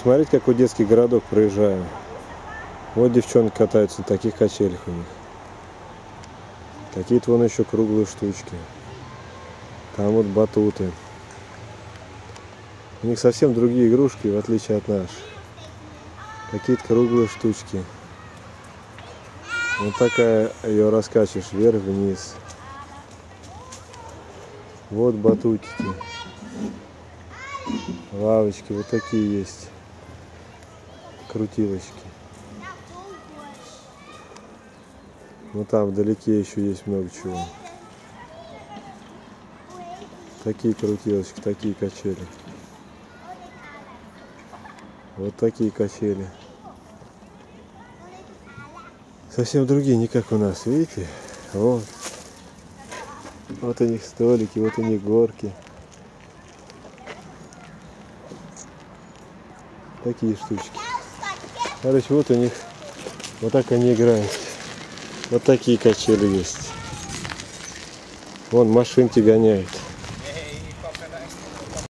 Смотрите, какой детский городок проезжаю. Вот девчонки катаются на таких качелях у них. Какие-то вон еще круглые штучки. Там вот батуты. У них совсем другие игрушки, в отличие от наших. Какие-то круглые штучки. Вот такая ее раскачиваешь вверх-вниз. Вот батутики. Лавочки вот такие есть. Крутилочки. Ну там вдалеке еще есть много чего. Такие крутилочки, такие качели. Вот такие качели. Совсем другие, не как у нас, видите? Вот. Вот у них столики, вот у них горки. Такие штучки. Короче, вот у них, вот так они играют. Вот такие качели есть. Вон машинки гоняют.